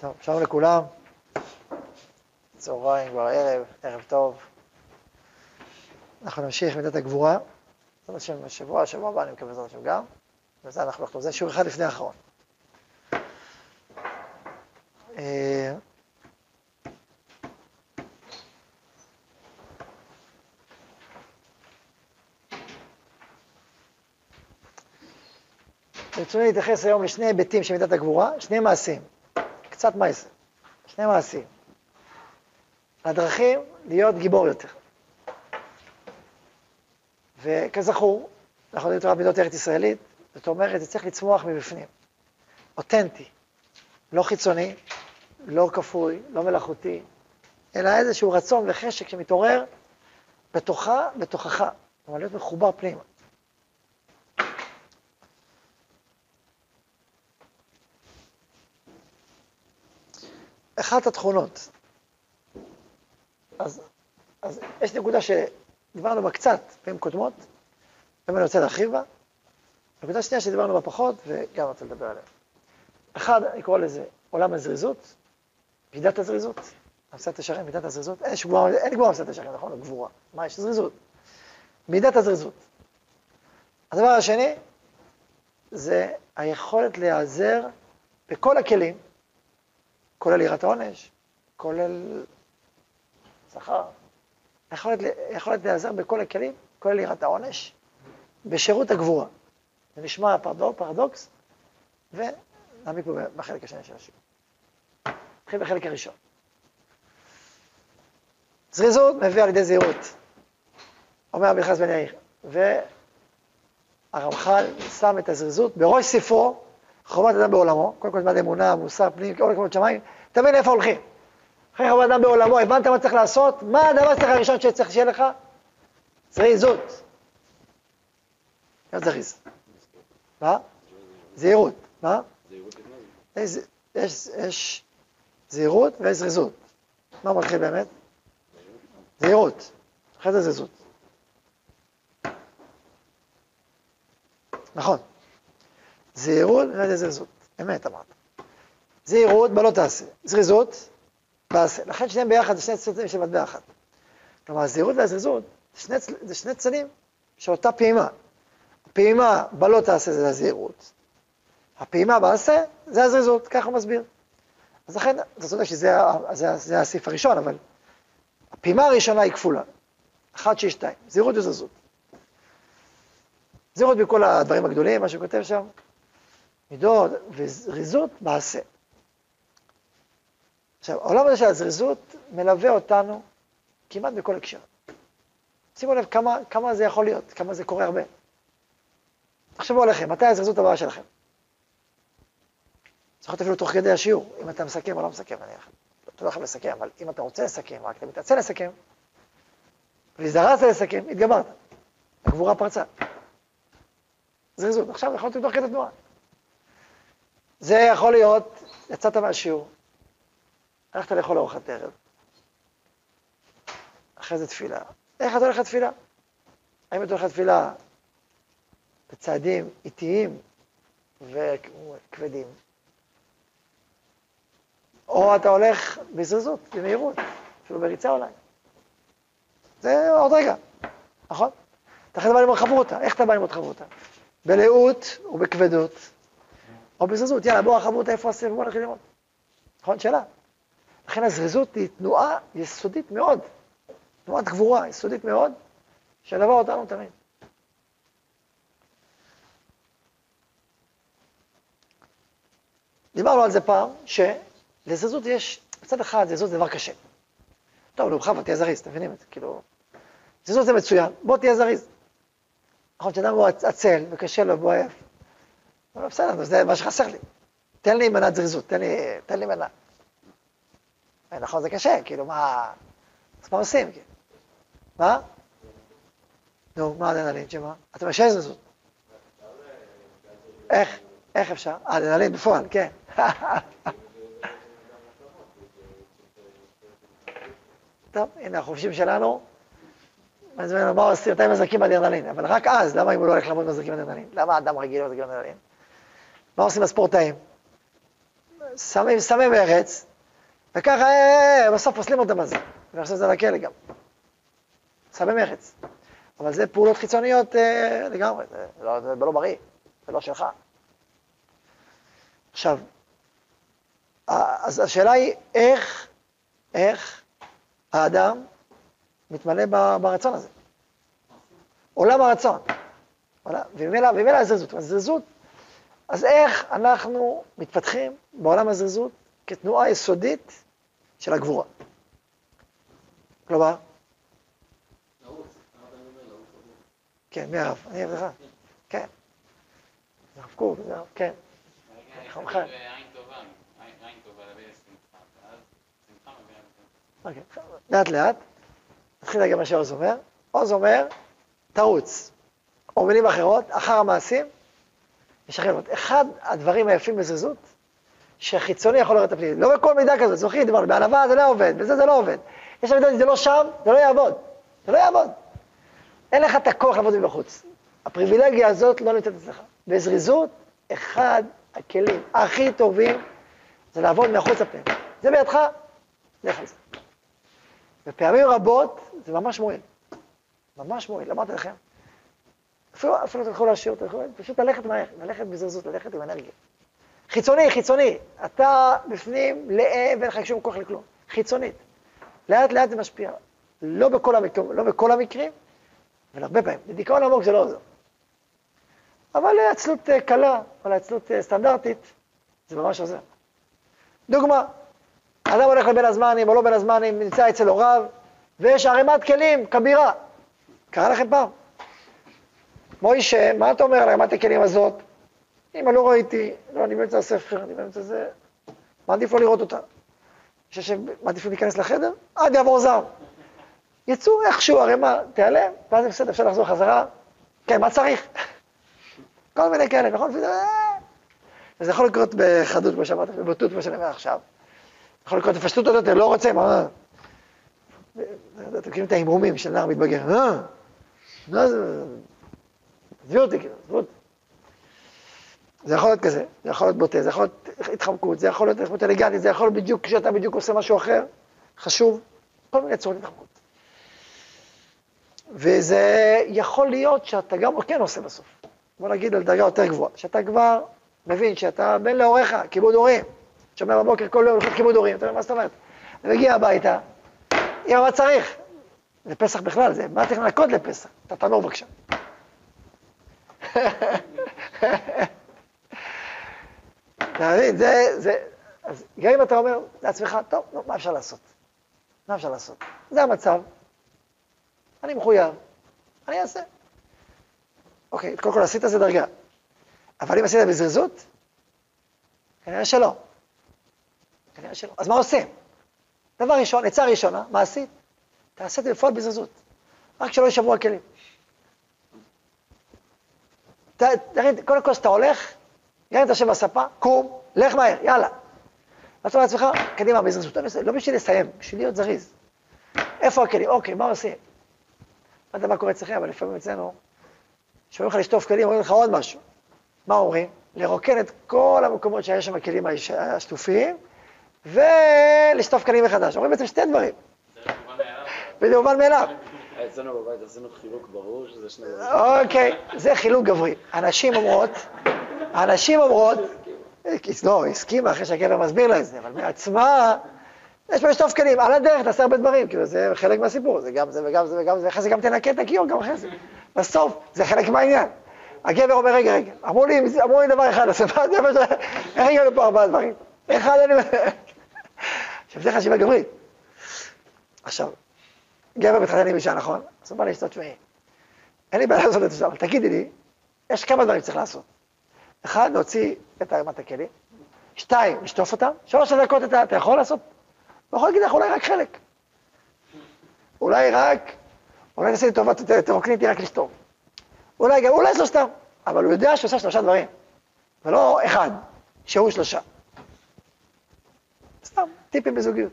טוב, שלום לכולם. צהריים, כבר ערב, ערב טוב. אנחנו נמשיך מידת הגבורה. בעזרת השם בשבוע, השבוע הבא אני מקווה השם גם. וזה אנחנו נחתום. זה שיעור אחד לפני האחרון. אה, ברצוני להתייחס היום לשני היבטים של מידת הגבורה, שני מעשים. קצת מעשה, שני מעשים. הדרכים להיות גיבור יותר. וכזכור, אנחנו יודעים תורת מידות ארץ ישראלית, זאת אומרת, זה צריך לצמוח מבפנים. אותנטי, לא חיצוני, לא כפוי, לא מלאכותי, אלא איזשהו רצון וחשק שמתעורר בתוכה, בתוכך, אבל להיות מחובר פנימה. אחת התכונות. אז, אז יש נקודה שדיברנו בה קצת פעמים קודמות, היום אני רוצה להרחיב בה. נקודה שנייה שדיברנו בה פחות, וגם רוצה לדבר עליה. אחד, אני קורא לזה עולם הזריזות, מידת הזריזות. המסעת השערים, מידת הזריזות. אין גבורה, אין גבורה במסעת השערים, נכון? גבורה. מה יש? זריזות. מידת הזריזות. הדבר השני, זה היכולת להיעזר בכל הכלים כולל יראת העונש, כולל שכר. יכולת, יכולת להיעזר בכל הכלים, כולל יראת העונש, בשירות הגבורה. זה נשמע פרדוק, פרדוקס, ונעמיק פה בחלק השני של השיעור. נתחיל בחלק הראשון. זריזות מביא על ידי זהירות, אומר רבי חס בן יאיר, והרמח"ל שם את הזריזות בראש ספרו חובת אדם בעולמו, קודם כל זמן אמונה, מוסר, פנים, כל הכבוד שמיים, תבין איפה הולכים. אחרי חובת אדם בעולמו, הבנת מה צריך לעשות? מה הדבר שצריך הראשון שצריך שיהיה לך? זריזות. להיות זריז. מה? זהירות. מה? יש זהירות ויש זריזות. מה מתחיל באמת? זהירות. אחרי זה זריזות. נכון. זהירות ונדע זריזות. אמת אמרת. זהירות, בלא תעשה. זריזות, בעשה. לכן שניהם ביחד, זה שני צדדים של מטבע אחת. כלומר, הזהירות והזריזות, שני, זה שני צדדים של אותה פעימה. הפעימה בלא תעשה זה הזהירות. הפעימה בעשה זה הזריזות, ככה הוא מסביר. אז לכן, אתה צודק שזה זה, זה הסעיף הראשון, אבל הפעימה הראשונה היא כפולה. אחת, שש, שתיים. זהירות וזריזות. זהירות בכל הדברים הגדולים, מה שהוא כותב שם. מידות וזריזות מעשה. עכשיו, העולם הזה של הזריזות מלווה אותנו כמעט בכל הקשר. שימו לב כמה, כמה זה יכול להיות, כמה זה קורה הרבה. תחשבו עליכם, מתי הזריזות הבאה שלכם? יכול להיות אפילו תוך כדי השיעור, אם אתה מסכם או לא מסכם, נניח. אתה לא יכול לסכם, אבל אם אתה רוצה לסכם, רק אתה מתעצל לסכם, והזדרזת לסכם, התגברת. הגבורה פרצה. זריזות. עכשיו יכולתי תוך כדי תנועה. זה יכול להיות, יצאת מהשיעור, הלכת לאכול ארוחת ערב, אחרי זה תפילה. איך אתה הולך לתפילה? האם אתה הולך לתפילה בצעדים איטיים וכבדים, או אתה הולך בזריזות, במהירות, אפילו בריצה אולי. זה עוד רגע, נכון? אתה אחרי זה בא ללמוד חברותא, איך אתה בא ללמוד חברותא? בלאות ובכבדות. או בזריזות, יאללה, בוא החמוד איפה הספר, בוא נתחיל ללמוד. נכון? שאלה. לכן הזריזות היא תנועה יסודית מאוד, תנועת גבורה יסודית מאוד, שילווה אותנו תמיד. דיברנו על זה פעם, שלזריזות יש, מצד אחד זריזות זה דבר קשה. טוב, נו, בכבוד, תהיה זריז, אתם מבינים את זה, כאילו... זריזות זה מצוין, בוא תהיה זריז. נכון, כשאדם הוא עצל וקשה לו והוא עייף, בסדר, זה מה שחסר לי. תן לי מנת זריזות, תן לי, תן לי מנה. אה, נכון, זה קשה, כאילו, מה... אז מה עושים? כאילו? מה? נו, מה הדנלין שמה? אתה משאיר זריזות. איך? איך אפשר? אה, דנלין בפועל, כן. טוב, הנה החופשים שלנו. מה עושים? מתי מזרקים אדרנלין? אבל רק אז, למה אם הוא לא הולך לעמוד מזרקים אדרנלין? למה אדם רגיל לא מזרקים אדרנלין? מה עושים הספורטאים? שמים סמי מרץ, וככה אה, אה, בסוף פוסלים אותם על זה, ועכשיו זה לכלא גם. סמי מרץ. אבל זה פעולות חיצוניות אה, לגמרי, זה לא, זה לא בריא, זה לא שלך. עכשיו, אז השאלה היא איך, איך האדם מתמלא ברצון הזה. עולם הרצון. וממילא הזריזות. הזריזות, אז איך אנחנו מתפתחים בעולם הזריזות כתנועה יסודית של הגבורה? כלומר? כן, מי הרב? אני אוהב לך. כן. הרב קוק, כן. חמחן. אוקיי, לאט לאט. נתחיל להגיד מה שעוז אומר. עוז אומר, תרוץ. או במילים אחרות, אחר המעשים, אחרים. אחד הדברים היפים בזריזות, שהחיצוני יכול לראות את הפנימי. לא בכל מידה כזאת, זוכרים, דיברנו, בענווה זה לא עובד, בזה זה לא עובד. יש מידה, זה לא שם, זה לא יעבוד. זה לא יעבוד. אין לך את הכוח לעבוד מבחוץ. הפריבילגיה הזאת לא נמצאת אצלך. בזריזות, אחד הכלים הכי טובים זה לעבוד מחוץ לפה. זה בידך, לך על זה. ופעמים רבות זה ממש מועיל. ממש מועיל, אמרתי לכם. אפילו, אפילו תלכו להשאיר, תלכו, פשוט ללכת מהר, ללכת בזריזות, ללכת עם אנרגיה. חיצוני, חיצוני. אתה בפנים לאה ואין לך שום כוח לכלום. חיצונית. לאט לאט זה משפיע. לא בכל, המקרים, לא בכל המקרים, אבל הרבה פעמים. לדיכאון עמוק זה לא עוזר. אבל לעצלות אה, קלה, או לעצלות אה, סטנדרטית, זה ממש עוזר. דוגמה, אדם הולך לבין הזמנים או לא בין הזמנים, נמצא אצל הוריו, ויש ערימת כלים, כבירה. קרה לכם פעם? מוישה, מה אתה אומר על ערימת הכלים הזאת? אמא, לא ראיתי, לא, אני באמצע הספר, אני באמצע זה, מעדיף לא לראות אותה. אני חושב שמעדיפים להיכנס לחדר, עד יעבור זר. יצאו איכשהו ערימה, תיעלם, ואז בסדר, אפשר לחזור חזרה. כן, מה צריך? כל מיני כאלה, נכון? וזה יכול לקרות בחדות, כמו שאמרת, בבוטות, כמו שאני אומר עכשיו. יכול לקרות בפשטות הזאת, לא רוצה, מה? אתם מכירים את ההמרומים של נער מתבגר, אה? עזבי אותי, כאילו, עזבי אותי. זה יכול להיות כזה, זה יכול להיות בוטה, זה יכול להיות התחמקות, זה יכול להיות התחמקות אלגנטית, זה יכול להיות בדיוק כשאתה בדיוק עושה משהו אחר, חשוב, כל מיני צורות התחמקות. וזה יכול להיות שאתה גם כן עושה בסוף. בוא נגיד על דרגה יותר גבוהה, שאתה כבר מבין שאתה בן להוריך, כיבוד הורים. שומע בבוקר כל יום הולכות כיבוד הורים, אתה אומר, מה זאת אומרת? אני מגיע הביתה, אמא, מה צריך? זה פסח בכלל, זה, מה צריך לנקות לפסח? אתה תנור בבקשה. אתה מבין, זה, זה, אז גם אם אתה אומר לעצמך, טוב, נו, מה אפשר לעשות? מה אפשר לעשות? זה המצב, אני מחויב, אני אעשה. אוקיי, קודם כל עשית זה דרגה, אבל אם עשית בזריזות, כנראה שלא. כנראה שלא. אז מה עושים? דבר ראשון, עצה ראשונה, מעשית, תעשה את זה בפועל בזריזות. רק שלא יישברו הכלים. קודם כל, כשאתה הולך, גם אם אתה יושב בספה, קום, לך מהר, יאללה. ואתה אומר לעצמך, קדימה, בזריזות. לא בשביל לסיים, בשביל להיות זריז. איפה הכלים? אוקיי, מה עושים? לא יודע מה קורה אצלכם, אבל לפעמים אצלנו, כשאומרים לך לשטוף כלים, אומרים לך עוד משהו. מה אומרים? לרוקן את כל המקומות שיש שם הכלים השטופים, ולשטוף כלים מחדש. אומרים בעצם שתי דברים. וזה מובן מאליו. אצלנו בבית עשינו חילוק ברור שזה שני דברים. אוקיי, זה חילוק גברי. הנשים אומרות, הנשים אומרות, לא, הסכימה אחרי שהגבר מסביר לה את זה, אבל מעצמה, יש פה לשטוף כלים, על הדרך תעשה הרבה דברים, כאילו זה חלק מהסיפור, זה גם זה וגם זה וגם זה, ואחרי זה גם תנקה את הכיור גם אחרי זה. בסוף, זה חלק מהעניין. הגבר אומר, רגע, רגע, אמרו לי, אמרו לי דבר אחד, אז מה זה, איך הגענו פה ארבעה דברים? אחד אני... עכשיו, זה חשיבה גברית. עכשיו, גבר מתחתן עם אישה, נכון? אז הוא בא לאשתו, תשמעי, אין לי בעיה לעשות את זה, אבל תגידי לי, יש כמה דברים שצריך לעשות. אחד, להוציא את ערימת הכלים. שתיים, לשטוף אותם. שלוש דקות אתה, אתה יכול לעשות? לא יכול להגיד לך, אולי רק חלק. אולי רק, אולי תעשי לי טובה, תרוקני אותי רק לשטוף. אולי גם, אולי שלושתם. אבל הוא יודע שהוא עושה שלושה דברים, ולא אחד, שהוא שלושה. סתם, טיפים בזוגיות.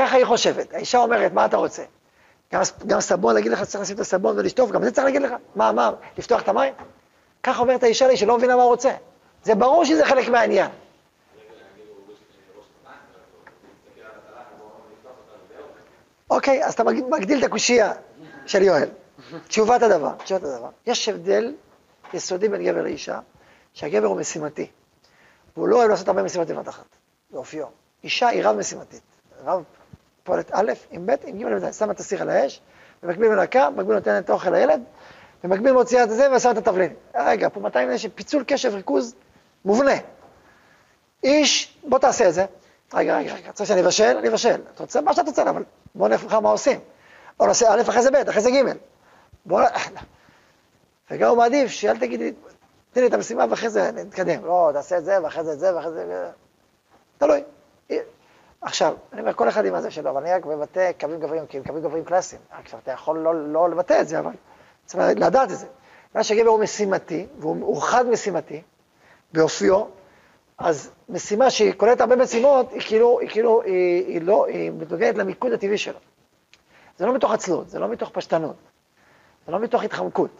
ככה היא חושבת. האישה אומרת, מה אתה רוצה? גם, גם סבון, להגיד לך שצריך לשים את הסבון ולשטוף, גם זה צריך להגיד לך. מה, מה, לפתוח את המים? כך אומרת האישה לי שלא מבינה מה הוא רוצה. זה ברור שזה חלק מהעניין. אוקיי, אז אתה מגדיל את הקושייה של יואל. תשובת הדבר, תשובת הדבר. יש הבדל יסודי בין גבר לאישה, שהגבר הוא משימתי, והוא לא אוהב לעשות הרבה משימות בבת אחת, באופיו. אישה היא רב משימתית. רב פועלת א' עם ב' עם ג', שמה את הסיר על האש, במקביל מנקה, במקביל נותנת אוכל לילד, במקביל מוציאה את זה ושמה את התבלין. רגע, פה 200 יש פיצול קשב ריכוז מובנה. איש, בוא תעשה את זה. רגע, רגע, רגע, רוצה שאני אבשל? אני אבשל. אתה רוצה מה שאתה רוצה, אבל בוא נבחר מה עושים. או נעשה א' אחרי זה ב', אחרי זה ג'. בוא... וגם הוא מעדיף שאל תגידי, תן לי את המשימה ואחרי זה נתקדם. לא, תעשה את זה ואחרי זה את זה ואחרי זה... תלוי. עכשיו, אני אומר, כל אחד עם הזה שלו, אבל אני רק מבטא קווים גבריים, כי הם קווים גבריים קלאסיים. עכשיו, אתה יכול לא, לא לבטא את זה, אבל צריך לדעת את זה. מה שגבר הוא משימתי, והוא חד משימתי, באופיו, אז משימה שהיא כוללת הרבה משימות, היא כאילו, היא כאילו, היא, היא לא, היא מתנגדת למיקוד הטבעי שלו. זה לא מתוך עצלות, זה לא מתוך פשטנות, זה לא מתוך התחמקות,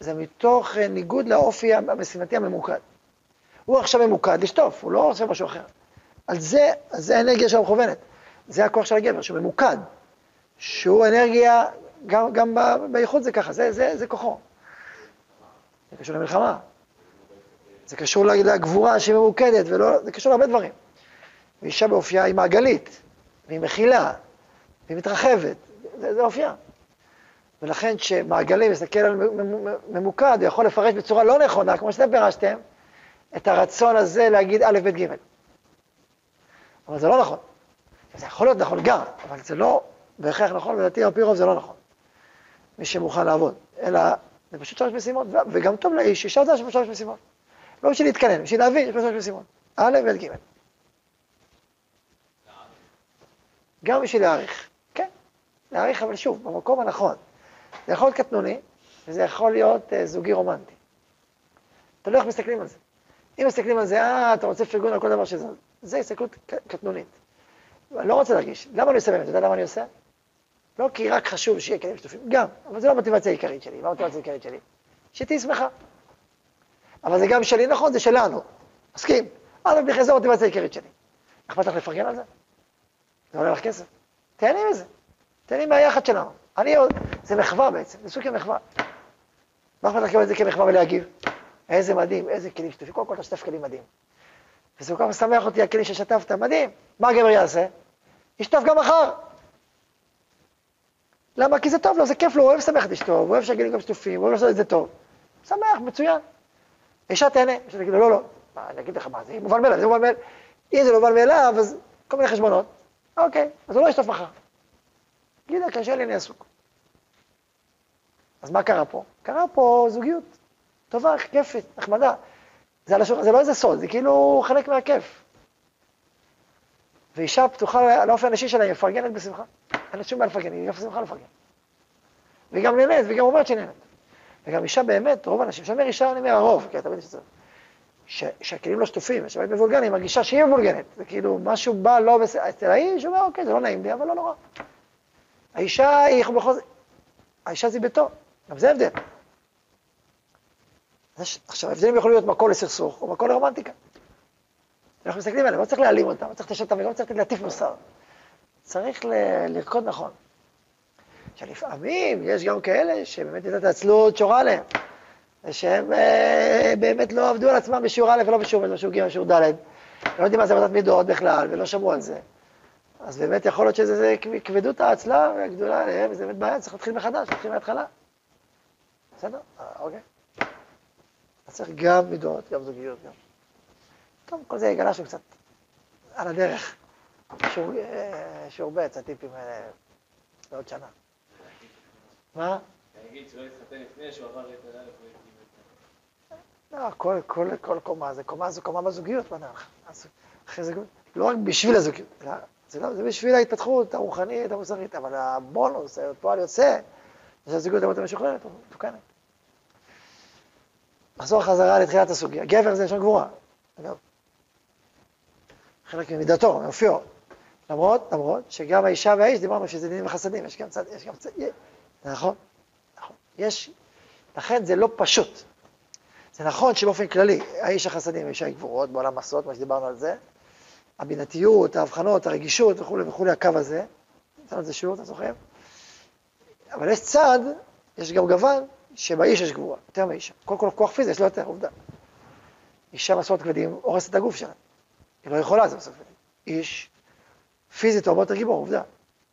זה מתוך אה, ניגוד לאופי המשימתי הממוקד. הוא עכשיו ממוקד לשטוף, הוא לא עושה משהו אחר. על זה, על זה האנרגיה שלו מכוונת. זה הכוח של הגבר, שהוא ממוקד, שהוא אנרגיה, גם, גם בייחוד זה ככה, זה, זה, זה כוחו. זה קשור למלחמה, זה קשור לגבורה שהיא ממוקדת, ולא, זה קשור להרבה דברים. ואישה באופייה היא מעגלית, והיא מכילה, והיא מתרחבת, זה, זה אופייה. ולכן כשמעגלי מסתכל על ממוקד, הוא יכול לפרש בצורה לא נכונה, כמו שאתם פירשתם, את הרצון הזה להגיד א', ב', ג'. אבל זה לא נכון. זה יכול להיות נכון גם, אבל זה לא בהכרח נכון, ולדעתי על פי רוב זה לא נכון. מי שמוכן לעבוד, אלא זה פשוט שלוש משימות, וגם טוב לאיש, אישה יודע שיש שלוש משימות. לא בשביל להתקנן, בשביל להבין, יש שלוש משימות. א', ב', ג'. גם בשביל להעריך, כן, להעריך, אבל שוב, במקום הנכון. זה יכול להיות קטנוני, וזה יכול להיות uh, זוגי רומנטי. תלוי איך מסתכלים על זה. אם מסתכלים על זה, אה, אתה רוצה פרגון על כל דבר שזה, זה הסתכלות קטנונית. אני לא רוצה להרגיש. למה אני עושה באמת? אתה יודע למה אני עושה? לא כי רק חשוב שיהיה כלים שטופים, גם, אבל זו לא המוטיבציה העיקרית שלי. מה המוטיבציה העיקרית שלי? שתהיי שמחה. אבל זה גם שלי, נכון, זה שלנו. מסכים. אבל בכלל זו המוטיבציה העיקרית שלי. אכפת לך לפרגן על זה? זה עולה לך כסף. תהני מזה. תהני מהיחד שלנו. אני עוד, זה מחווה בעצם, זה סוג של מחווה. מה אכפת לך לקבל את זה כמחווה ולהגיב? איזה מדהים, איזה כלים שטופים. קודם כל אתה שותף כלים מדהים. וזה כל כך משמח אותי, הכלים ששתפת, מדהים. מה הגבר יעשה? ישטוף גם מחר. למה? כי זה טוב לו, זה כיף לו, הוא אוהב לשמח את אשתו, הוא אוהב שהכלים גם שטופים, הוא אוהב לעשות את זה טוב. שמח, מצוין. אישה תהנה, אישה תגיד לו, לא, לא, מה, אני אגיד לך מה, זה מובן מאליו, זה מובן מאליו. אם זה לא מובן מאליו, אז כל מיני חשבונות. אוקיי, אז הוא לא ישטוף מחר. גידה, קשה לי, אני עסוק. אז מה קרה פה? קרה פה זוגיות. טובה, כיפית, נחמדה. זה, השור, זה לא איזה סוד, זה כאילו חלק מהכיף. ואישה פתוחה לאופן הנשי שלה, היא מפרגנת בשמחה. אין לה שום בעיה לפרגן, היא בשמחה לפרגן. והיא גם נהנית, והיא גם אומרת שהיא נהנית. וגם אישה באמת, רוב האנשים, כשאני אומר אישה, אני אומר הרוב, כי אתה מבין שזה... שהכלים לא שטופים, כשבאמת מבולגן, היא מרגישה שהיא מבולגנת. זה כאילו, משהו בא לא בסדר, אצל האיש, הוא אומר, אוקיי, זה לא נעים לי, אבל לא נורא. האישה היא בכל זאת, האישה זה ביתו, גם זה הבדל. עכשיו, ההבדלים יכולים להיות מקור לסכסוך, או מקור לרומנטיקה. אנחנו מסתכלים עליהם, לא צריך להעלים אותם, לא צריך לתשת אותם, לא צריך להטיף מוסר. צריך לרקוד נכון. שלפעמים יש גם כאלה שבאמת את העצלות שורה עליהם, ושהם אה, באמת לא עבדו על עצמם בשיעור א' ולא בשיעור ב', בשיעור ג', בשיעור ד', לא יודעים מה זה עבודת מידות בכלל, ולא שמעו על זה. אז באמת יכול להיות שזה כבדות העצלה הגדולה עליהם, וזה באמת בעיה, צריך להתחיל מחדש, להתחיל מההתחלה. בסדר? אה, אוקיי. צריך גם מידות, גם זוגיות, גם. טוב, כל זה גלשנו קצת על הדרך. שיעור, אה, שיעור ב', הטיפים האלה לעוד שנה. מה? נגיד שלא יתחתן לפני שהוא עבר את ה... לא, כל, כל, כל קומה, זה קומה, זו קומה בזוגיות, מה זה, לא רק בשביל הזוגיות, זה, לא, זה בשביל ההתפתחות הרוחנית, המוסרית, אבל הבונוס, הפועל יוצא, זה הזוגיות יותר משוכללת, מתוקנת. נחזור חזרה לתחילת הסוגיה. גבר זה לשון גבורה, אגב. חלק ממידתו, מאופיו. למרות, למרות, שגם האישה והאיש, דיברנו שזה דינים וחסדים, יש גם צד, יש גם צד, נכון, נכון. יש, לכן זה לא פשוט. זה נכון שבאופן כללי, האיש החסדים ואיש הגבורות, בעולם מסעות, מה שדיברנו על זה, הבינתיות, ההבחנות, הרגישות וכולי וכולי, הקו הזה, נתנו את זה שיעור, אתה זוכר? אבל יש צד, יש גם גוון, שבאיש יש גבורה, יותר מאישה. קודם כל כוח פיזי, יש לו יותר, עובדה. אישה מסעות כבדים, הורסת את הגוף שלה. היא לא יכולה, זה בסוף. איש, פיזית הוא הרבה יותר גיבור, עובדה.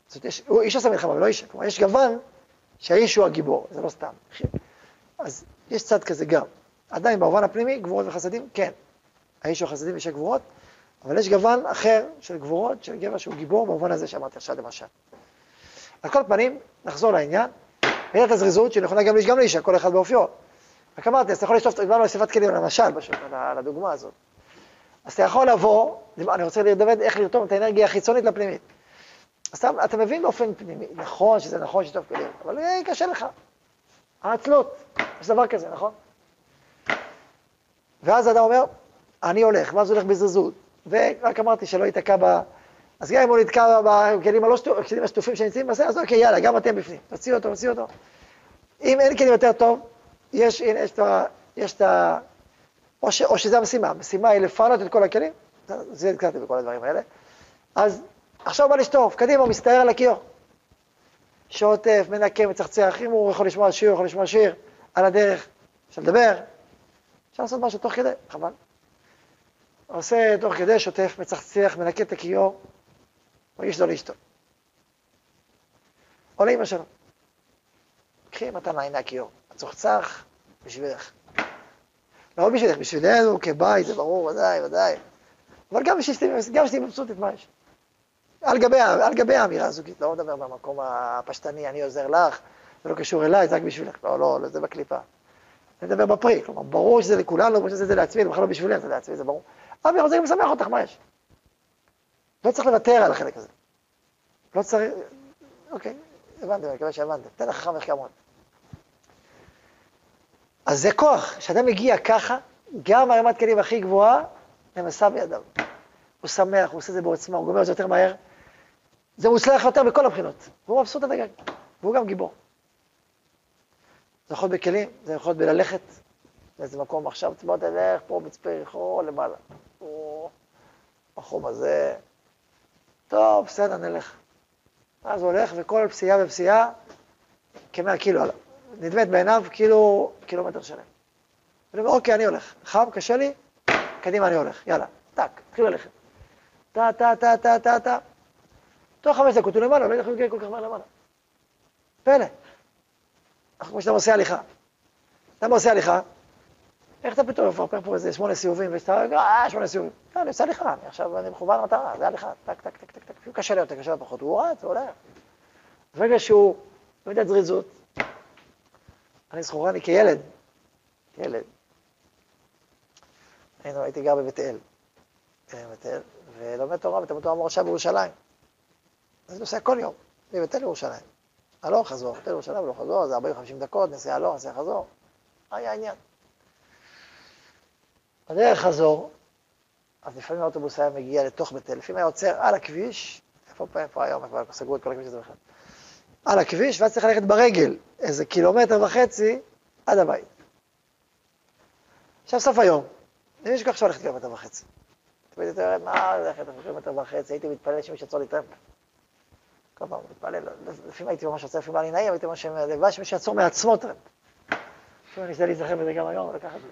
זאת אומרת, יש, הוא איש עושה מלחמה, ולא אישה. כלומר, יש גוון שהאיש הוא הגיבור, זה לא סתם. אז יש צד כזה גם. עדיין במובן הפנימי, גבורות וחסדים, כן. האיש הוא חסדים ויש גבורות, אבל יש גוון אחר של גבורות, של גבר שהוא גיבור, במובן הזה שאמרתי עכשיו למשל. על כל פנים, נחזור לעניין. מידת הזריזות שנכונה גם לאיש גם לאישה, כל אחד באופיו. רק אמרתי, אז אתה יכול לשלוף, דיברנו על שפת כלים, למשל, פשוט, על הדוגמה הזאת. אז אתה יכול לבוא, אני רוצה לדבר איך לרתום את האנרגיה החיצונית לפנימית. אז אתה, אתה מבין באופן פנימי, נכון שזה נכון שטוב כלים, אבל אה, קשה לך. העצלות, יש דבר כזה, נכון? ואז אדם אומר, אני הולך, ואז הוא הולך בזריזות. ורק אמרתי שלא ייתקע ב... אז גם אם הוא נתקע בכלים השטופים שנמצאים בזה, אז אוקיי, יאללה, גם אתם בפנים. תוציאו אותו, תוציאו אותו. אם אין כלים יותר טוב, יש, הנה, יש את ה... יש את ה... או, ש, או שזה המשימה, המשימה היא לפנות את כל הכלים, זה הזכרתי בכל הדברים האלה. אז עכשיו בא לשטוף, קדימה, הוא מסתער על הכיור. שוטף, מנקה, מצחצח, אם הוא יכול לשמוע שיר, יכול לשמוע שיר, על הדרך, אפשר לדבר, אפשר לעשות משהו תוך כדי, חבל. עושה תוך כדי, שוטף, מצחצח, מנקה את הכיור, מרגיש לו לאשתו. או לאמא שלו. קחי מתנה, הנה הכיור, הצוחצח בשבילך. לא בשבילך, בשבילנו כבית, זה ברור, ודאי, ודאי. אבל גם שתהיי מבסוטית, מה יש? על גבי, על גבי האמירה הזוגית, לא מדבר במקום הפשטני, אני עוזר לך, זה לא קשור אליי, זה רק בשבילך. לא, לא, לא, זה בקליפה. אני מדבר בפרי, כלומר, ברור שזה לכולנו, ברור שזה לעצמי, זה בכלל לא בשבילם, זה לעצמי, זה ברור. אבי רוצה גם לשמח אותך, מה יש? לא צריך לוותר על החלק הזה. לא צריך, אוקיי, הבנתם, אני מקווה שהבנתם. תן לך חכם מחכמות. אז זה כוח, כשאדם מגיע ככה, גם הרמת כלים הכי גבוהה, נמסה בידיו. הוא שמח, הוא עושה את זה בעוצמה, הוא גומר את זה יותר מהר. זה מוצלח יותר בכל הבחינות. והוא מבסוט עד הגג, והוא גם גיבור. זה יכול להיות בכלים, זה יכול להיות בללכת לאיזה מקום עכשיו, בוא תלך פה מצפה יריחו למעלה. או החום הזה, טוב, בסדר, נלך. אז הוא הולך, וכל פסיעה ופסיעה, כמאה קילו עליו. נדמת בעיניו כאילו קילומטר שלם. אני אומר, אוקיי, אני הולך. חם, קשה לי, קדימה אני הולך, יאללה, טאק, תתחיל ללכת. טה, טה, טה, טה, טה, טה. תוך חמש דקות הוא למעלה, לא יודע איך הוא יגיע כל כך מהר למעלה. פלא. כמו שאתה עושה הליכה. אתה עושה הליכה, איך אתה פתאום מפרפר פה איזה שמונה סיבובים, ואתה אומר, אה, שמונה סיבובים. לא, אני עושה הליכה, אני עכשיו, אני מכוון מטרה, זה הליכה, טק, טק, טק, טק, טק, קשה לי יותר, קשה לי פחות, הוא רץ, הוא הולך. ברגע שהוא, לא יודע, זריזות, אני זכורני כילד, ילד, היינו, הייתי גר בבית אל, בבית אל, ולומד תורה בתלמוד תורה מורשה בירושלים. אז אני נוסע כל יום, מבית אל לירושלים. הלוך חזור, בית אל לירושלים, הלוך חזור, זה 40-50 דקות, נסיעה הלוך, נסיעה חזור. היה עניין. בדרך חזור, אז לפעמים האוטובוס היה מגיע לתוך בית אל, לפעמים היה עוצר על הכביש, איפה פה, איפה היום, איפה סגרו את כל הכביש הזה בכלל. על הכביש, ואז צריך ללכת ברגל איזה קילומטר וחצי עד הבית. עכשיו סוף היום, אני שכח שהולכת קילומטר וחצי. תמיד הייתי אומר, מה ללכת קילומטר וחצי, הייתי מתפלל שמישהו יעצור לי טרמפ. כל פעם מתפלל, לפעמים הייתי ממש רוצה, לפעמים היה לי נעים, הייתי ממש שמישהו יעצור מעצמו טרמפ. לפעמים אני אשתדל להיזכר בזה גם היום, לקחת את זה.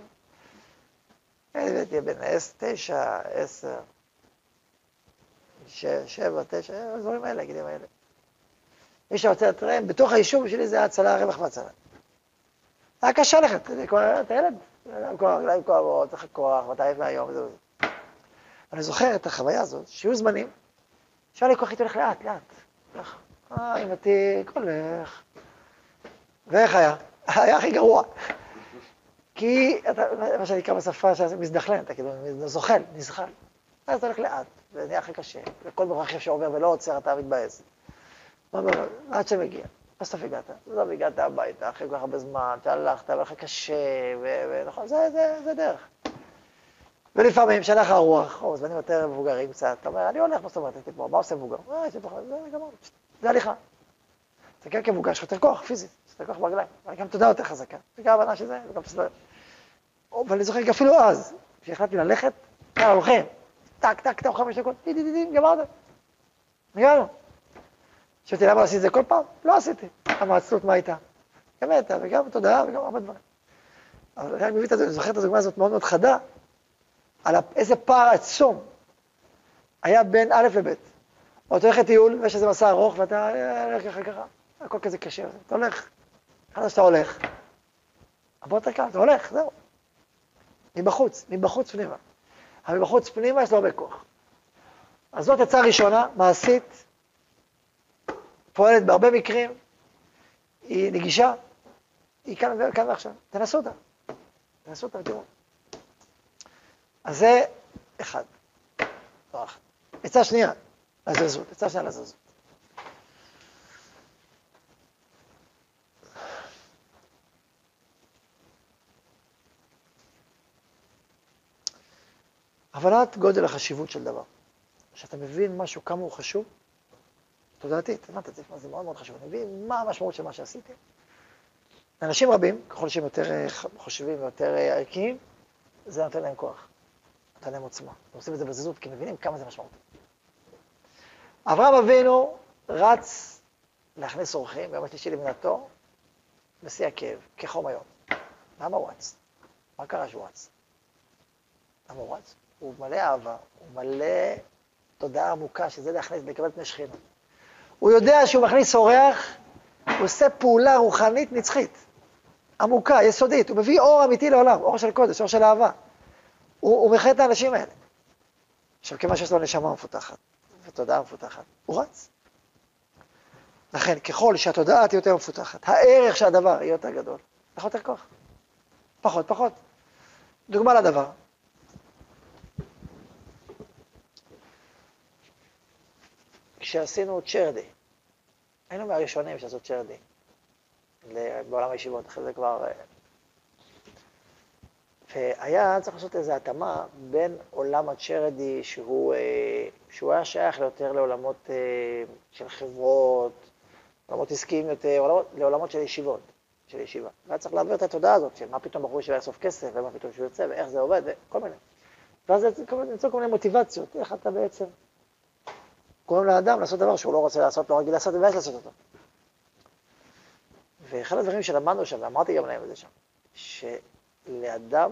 הייתי בן תשע, עשר, שש, שבע, תשע, הדברים האלה, הגילים האלה. מי שרוצה לטרם, בתוך היישוב שלי זה הצלה, רווח והצלה. היה קשה לך, אתה ילד, כוח, רגליים כואבות, צריך כוח, ואתה עייף מהיום, וזהו. אני זוכר את החוויה הזאת, שיהיו זמנים, שהיה לי כוח הייתי הולך לאט, לאט. ככה, אה, התיק, הולך. ואיך היה? היה הכי גרוע. כי אתה, מה שנקרא בשפה שזה מזדחלן, אתה כאילו זוחל, נזחל. אז אתה הולך לאט, זה נהיה הכי קשה, וכל רכיב שעובר ולא עוצר, אתה מתבאס. עד שמגיע. בסוף הגעת, בסוף הגעת הביתה, אחרי כל כך הרבה זמן, שהלכת, והיה לך קשה, ונכון, זה, זה, זה דרך. ולפעמים כשאין לך רוח, או זמנים יותר מבוגרים קצת, אתה אומר, אני הולך, מה זאת אומרת, מה עושה מבוגר? אה, זה הליכה. זה כן כמבוגר, יש לך יותר כוח, פיזית, יש יותר כוח ברגליים, גם תודה יותר חזקה, וגם הבנה שזה, וגם בסדר. אבל אני זוכר אפילו אז, כשהחלטתי ללכת, יאללה, הולכים, טק, טק, טק, חמש דקות, די, די, די, די, גמרנו. הגענו. חשבתי, למה עשיתי את זה כל פעם? לא עשיתי. למה העצלות, מה הייתה? גם הייתה, וגם תודעה, וגם הרבה דברים. אבל אני מביא את זה, אני זוכר את הדוגמה הזאת מאוד מאוד חדה, על איזה פער עצום היה בין א' לב'. אתה הולך לטיול, ויש איזה מסע ארוך, ואתה הולך ככה ככה, הכל כזה קשה, אתה הולך. אחרי שאתה הולך, הרבה יותר קל, אתה הולך, זהו. מבחוץ, מבחוץ פנימה. אבל מבחוץ פנימה יש לו הרבה כוח. אז זאת עצה ראשונה, מעשית, פועלת בהרבה מקרים, היא נגישה, היא כאן, כאן ועכשיו. תנסו אותה. תנסו אותה ותראו. אז זה אחד. לא. עצה שנייה, לזרזות. עצה שנייה לזרזות. הבנת גודל החשיבות של דבר. כשאתה מבין משהו, כמה הוא חשוב, תודעתית, הבנת את זה, זה מאוד מאוד חשוב. אני מבין מה המשמעות של מה שעשיתי. אנשים רבים, ככל שהם יותר אה, חושבים ויותר אה, ערכיים, זה נותן להם כוח, נותן להם עוצמה. הם עושים את זה בזזות, כי מבינים כמה זה משמעותי. אברהם אבינו רץ להכניס אורחים ביום השלישי למינתו בשיא הכאב, כחום היום. למה הוא רץ? מה קרה שהוא רץ? למה הוא רץ? הוא מלא אהבה, הוא מלא תודעה עמוקה, שזה להכניס, לקבל פני שכינה. הוא יודע שהוא מכניס אורח, הוא עושה פעולה רוחנית נצחית, עמוקה, יסודית, הוא מביא אור אמיתי לעולם, אור של קודש, אור של אהבה. הוא, הוא מכין את האנשים האלה. עכשיו, כיוון שיש לו נשמה מפותחת ותודעה מפותחת, הוא רץ. לכן, ככל שהתודעה תהיה יותר מפותחת, הערך של הדבר יהיה יותר גדול, פחות יותר כוח. פחות, פחות. דוגמה לדבר, כשעשינו צ'רדי, היינו מהראשונים שעשו צ'רדי בעולם הישיבות, אחרי זה כבר... אה, והיה צריך לעשות איזו התאמה בין עולם הצ'רדי, שהוא, אה, שהוא היה שייך יותר לעולמות אה, של חברות, עולמות עסקיים יותר, עולמות, לעולמות של ישיבות, של ישיבה. והיה צריך להעביר את התודעה הזאת, של מה פתאום בחור ישיבה יאסוף כסף, ומה פתאום שהוא יוצא, ואיך זה עובד, וכל מיני. ואז למצוא כל מיני מוטיבציות, איך אתה בעצם גורם לאדם לעשות דבר שהוא לא רוצה לעשות, לא רגיל לעשות, ומבאס לעשות אותו. ואחד הדברים שלמדנו שם, ואמרתי גם להם את זה שם, שלאדם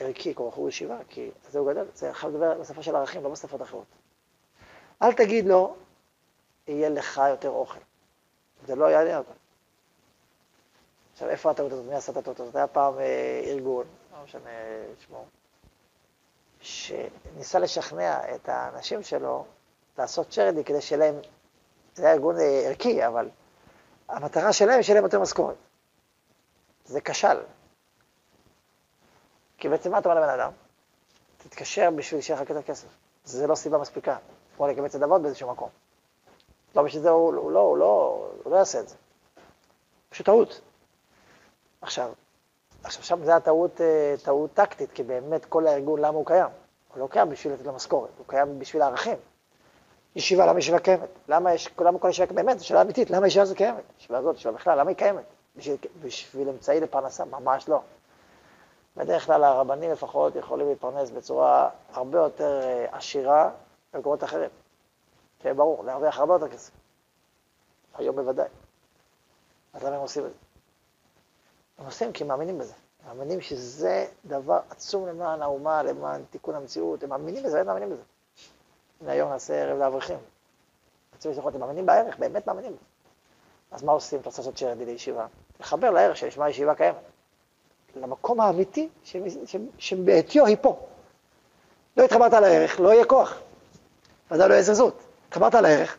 ערכי, כמו בחור ישיבה, כי זה הוא גדל, זה חייב לדבר בשפה של ערכים, לא בשפות אחרות. אל תגיד לו, יהיה לך יותר אוכל. זה לא יעניין אותו. עכשיו, איפה הטעות הזאת? מי עשה את הטעות הזאת? היה פעם אה, ארגון, לא משנה שמו, שניסה לשכנע את האנשים שלו לעשות צ'רדי כדי שיהיה להם, זה היה ארגון אה, ערכי, אבל המטרה שלהם היא שיהיה להם יותר משכורת. זה כשל. כי בעצם מה אתה אומר לבן אדם? תתקשר בשביל שיהיה לך יותר כסף. זה לא סיבה מספיקה, כמו לקבץ נדבות באיזשהו מקום. לא בשביל זה הוא, הוא, לא, הוא, לא, הוא לא יעשה את זה. פשוט טעות. עכשיו, עכשיו שם זה הטעות אה, טעות טקטית, כי באמת כל הארגון, למה הוא קיים? הוא לא קיים בשביל לתת לו משכורת, הוא קיים בשביל הערכים. ישיבה, למה ישיבה קיימת? למה יש, למה כל ישיבה, באמת, זו שאלה אמיתית, למה ישיבה הזו קיימת? ישיבה הזאת, ישיבה בכלל, למה היא קיימת? בשביל, בשביל אמצעי לפרנסה? ממש לא. בדרך כלל הרבנים לפחות יכולים להתפרנס בצורה הרבה יותר אה, עשירה במקומות אחרים. שיהיה ברור, להרוויח הרבה יותר כסף. היום בוודאי. אז למה הם עושים את זה? הם עושים כי הם מאמינים בזה. הם מאמינים שזה דבר עצום למען האומה, למען תיקון המציאות, הם מאמינים בזה, הם מאמינים בזה. הנה היום נעשה ערב לאברכים. רצינו לשלחות, הם מאמינים בערך, באמת מאמינים. אז מה עושים? אתה רוצה לעשות שרדי לישיבה? לחבר לערך שלשמה הישיבה קיימת. למקום האמיתי שבעטיו היא פה. לא התחברת לערך, לא יהיה כוח. ודאי לא יהיה זזות. התחברת לערך,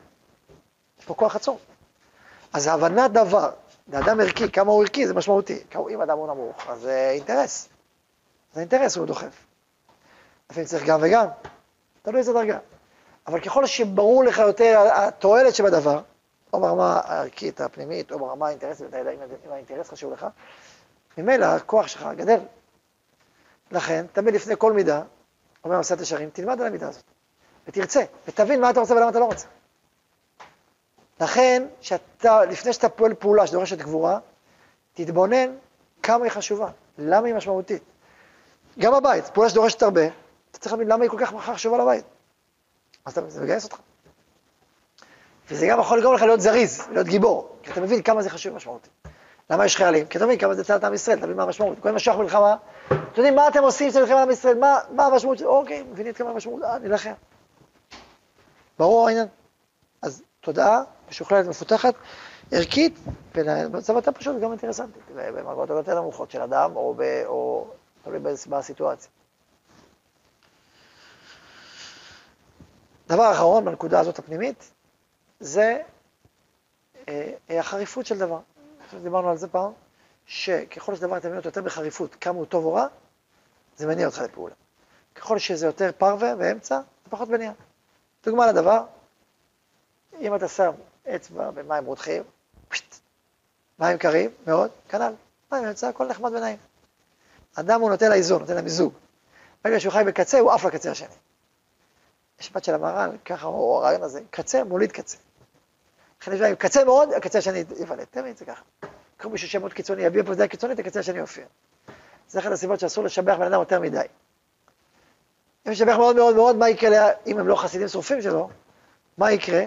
יש פה כוח עצום. אז הבנת דבר, לאדם ערכי, כמה הוא ערכי, זה משמעותי. אם אדם הוא נמוך, אז זה אינטרס. זה אינטרס, הוא דוחף. לפעמים צריך גם וגם, תלוי איזה דרגה. אבל ככל שברור לך יותר התועלת שבדבר, או ברמה הערכית הפנימית, או ברמה האינטרסית, אתה יודע אם האינטרס חשוב לך, ממילא הכוח שלך גדל. לכן, תמיד לפני כל מידה, אומר מסעת ישרים, תלמד על המידה הזאת, ותרצה, ותבין מה אתה רוצה ולמה אתה לא רוצה. לכן, שאתה, לפני שאתה פועל פעולה שדורשת גבורה, תתבונן כמה היא חשובה, למה היא משמעותית. גם הבית, פעולה שדורשת הרבה, אתה צריך להבין למה היא כל כך חשובה לבית. אז אתה, זה מגייס אותך. וזה גם יכול לגרום לך להיות זריז, להיות גיבור, כי אתה מבין כמה זה חשוב ומשמעותי. למה יש חיילים? כי אתה מבין כמה זה צלת עם ישראל, אתה מבין מה המשמעות. כל משוח מלחמה, אתם יודעים מה אתם עושים כשאתם נלחמים עם ישראל, מה, מה המשמעות של... אוקיי, מבינים את כמה המשמעות, אה, נילחם. ברור העניין? אז תודעה משוכללת, מפותחת, ערכית, ובמצב יותר פשוט גם אינטרסנטית, במערכות יותר נמוכות של אדם, או, ב, או תלוי בסיטואציה. דבר אחרון בנקודה הזאת הפנימית, זה אה, החריפות של דבר. דיברנו על זה פעם, שככל שדבר אתה מבין אותו יותר בחריפות, כמה הוא טוב או רע, זה מניע אותך לפעולה. ככל שזה יותר פרווה באמצע, זה פחות מניע. דוגמה לדבר, אם אתה שם אצבע במים רותחים, פשט, מים קרים מאוד, כנ"ל, מים באמצע, הכל נחמד ונעים. אדם הוא נותן לאיזון, נותן למזוג. ברגע שהוא חי בקצה, הוא עף לקצה השני. יש משפט של המהר"ל, ככה הוא הרעיון הזה, קצה מוליד קצה. לכן יש להם קצה מאוד, הקצה השני יוולד. תמיד זה ככה. קחו מישהו שם מאוד קיצוני, יביע פה דעה קיצונית, הקצה השני יופיע. זה אחת הסיבות שאסור לשבח בן אדם יותר מדי. אם ישבח מאוד מאוד מאוד, מה יקרה, אם הם לא חסידים שרופים שלו, מה יקרה?